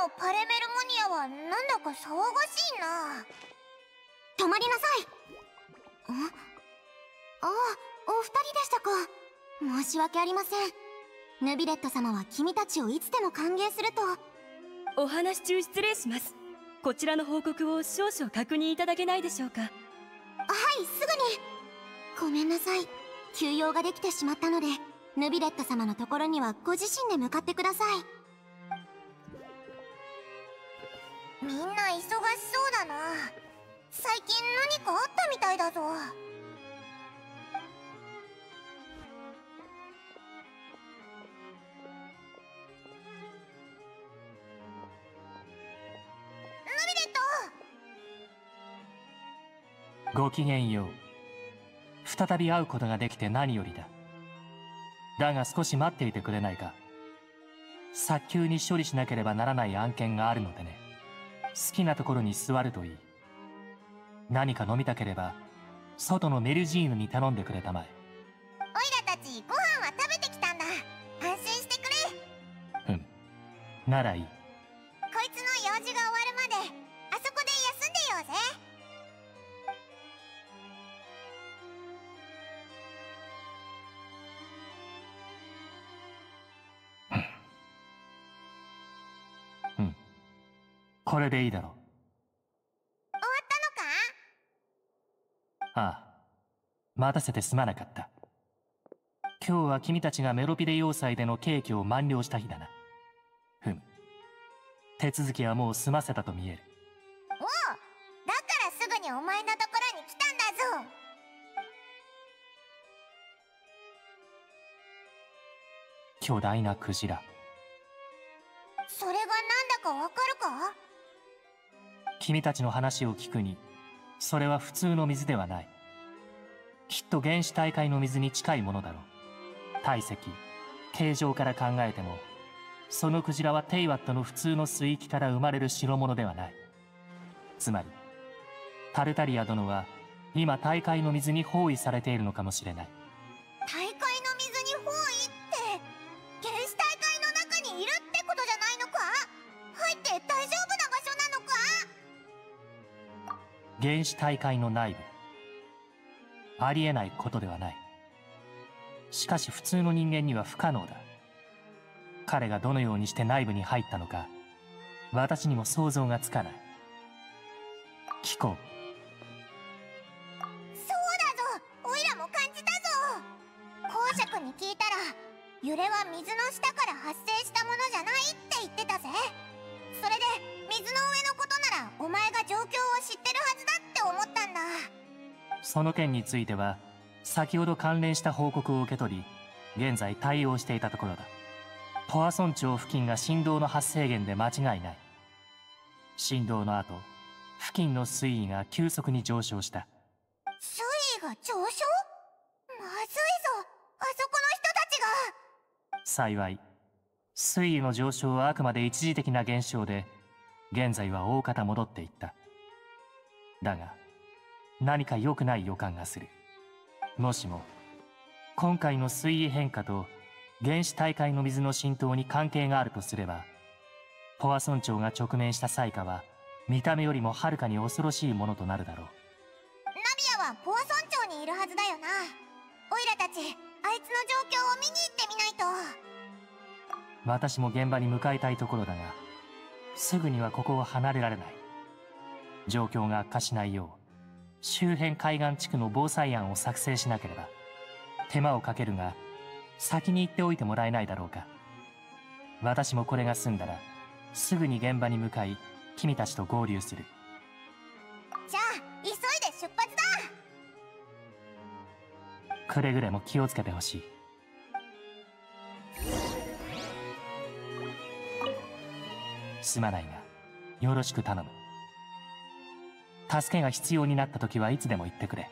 のパレメルモニアはなんだか騒がしいな。止まりなさい。ああお二人でしたか。申し訳ありません。ヌビレット様は君たちをいつでも歓迎すると。お話中失礼します。こちらの報告を少々確認いただけないでしょうか。はいすぐに。ごめんなさい。休養ができてしまったのでヌビレット様のところにはご自身で向かってくださいみんな忙しそうだな。最近何かあったみたいだぞ。ごきげんよう。再び会うことができて何よりだ。だが少し待っていてくれないか。早急に処理しなければならない案件があるのでね。好きなところに座るといい。何か飲みたければ外のメルジーヌに頼んでくれたまえ。オイラたちご飯は食べてきたんだ。安心してくれ。うん。ならいいこれでいいだろう。終わったのか？ああ。待たせてすまなかった。今日は君たちがメロピデ要塞でのケーキを満了した日だな。ふむ。手続きはもう済ませたと見える。おおだからすぐにお前のところに来たんだぞ巨大なクジラ。君たちの話を聞くにそれは普通の水ではない。きっと原始大会の水に近いものだろう。体積形状から考えてもそのクジラはテイワットの普通の水域から生まれる代物ではない。つまりタルタリア殿は今大会の水に包囲されているのかもしれない。原始大会の内部。ありえないことではない。しかし普通の人間には不可能だ。彼がどのようにして内部に入ったのか私にも想像がつかない。聞こう。そうだぞ。オイラも感じたぞ。公爵に聞いたら揺れは水の下から発生した。その件については先ほど関連した報告を受け取り現在対応していたところだ。ポアソン町付近が振動の発生源で間違いない。振動の後付近の水位が急速に上昇した。水位が上昇？まずいぞ。あそこの人たちが。幸い水位の上昇はあくまで一時的な現象で現在は大方戻っていった。だが何か良くない予感がする。もしも今回の水位変化と原始大会の水の浸透に関係があるとすればポア村長が直面した災禍は見た目よりもはるかに恐ろしいものとなるだろう。ナビアはポア村長にいるはずだよな。オイラたちあいつの状況を見に行ってみないと。私も現場に向かいたいところだがすぐにはここを離れられない。状況が悪化しないよう周辺海岸地区の防災案を作成しなければ手間をかけるが先に行っておいてもらえないだろうか。私もこれが済んだらすぐに現場に向かい君たちと合流する。じゃあ急いで出発だ！くれぐれも気をつけてほしい。すまないがよろしく頼む助けが必要になった時はいつでも言ってくれ。